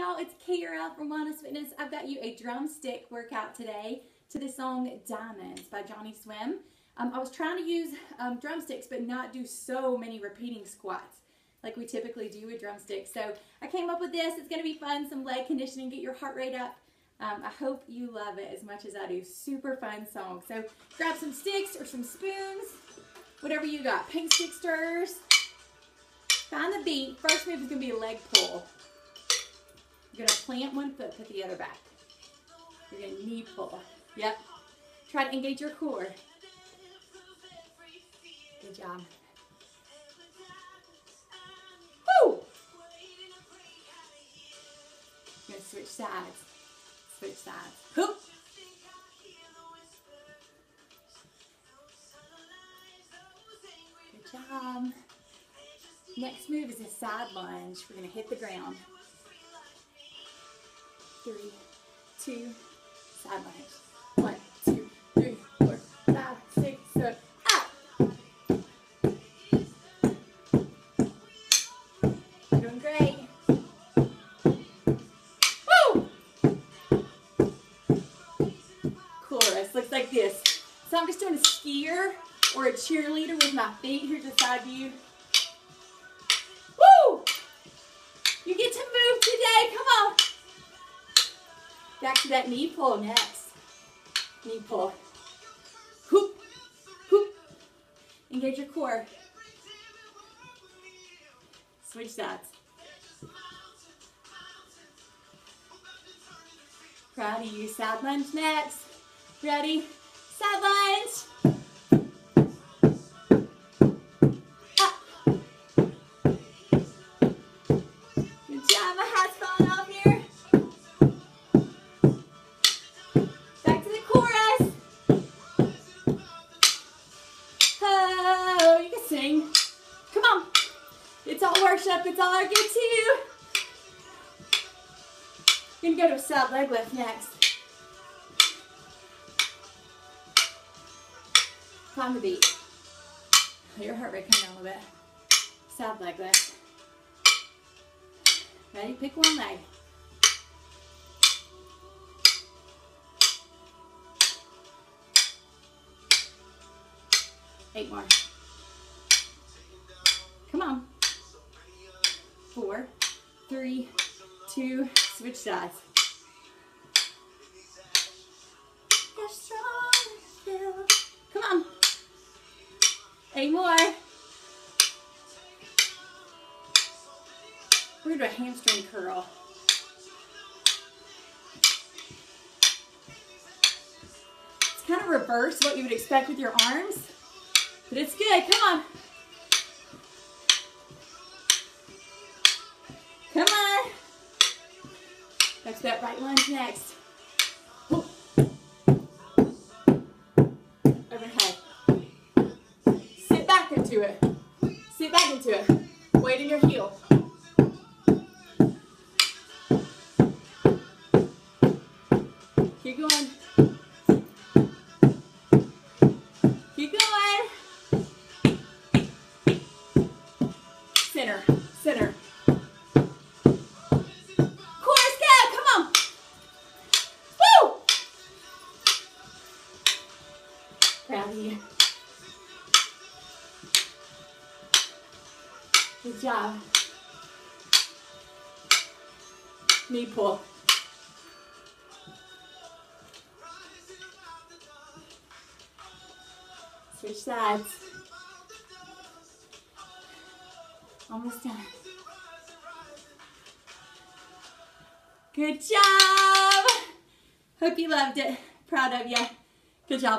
y'all, it's Kara from Wellness Witness. I've got you a drumstick workout today to the song Diamonds by Johnny Swim. Um, I was trying to use um, drumsticks but not do so many repeating squats like we typically do with drumsticks. So I came up with this. It's going to be fun, some leg conditioning, get your heart rate up. Um, I hope you love it as much as I do. Super fun song. So grab some sticks or some spoons, whatever you got. Pink stick stirs. Find the beat. First move is going to be a leg pull. You're to plant one foot, put the other back. You're to knee pull. Yep. Try to engage your core. Good job. Woo! You're to switch sides. Switch sides. Hoop. Good job. Next move is a side lunge. We're to hit the ground three, two, side lunge. One, two, three, four, five, six, seven, up. Doing great. Woo! Chorus looks like this. So I'm just doing a skier or a cheerleader with my feet. Here's a side view. Woo! You get to move today. Come on. Back to that knee pull next. Knee pull. Hoop, hoop. Engage your core. Switch sides. Proud of you. Side lunge next. Ready? Side lunge. It's all worship. It's all I get to you. You're going to go to a side leg lift next. Find the beat. Your heart rate come down a little bit. Side leg lift. Ready? Pick one leg. Eight more. Come on. Four, three, two, switch sides. Come on. Eight more. We're to do a hamstring curl. It's kind of reverse what you would expect with your arms, but it's good. Come on. Catch that right lunge next. Overhead. Sit back into it. Sit back into it. Weight in your heel. Keep going. Keep going. Center. Good job. Knee pull. Switch sides. Almost done. Good job. Hope you loved it. Proud of you. Good job.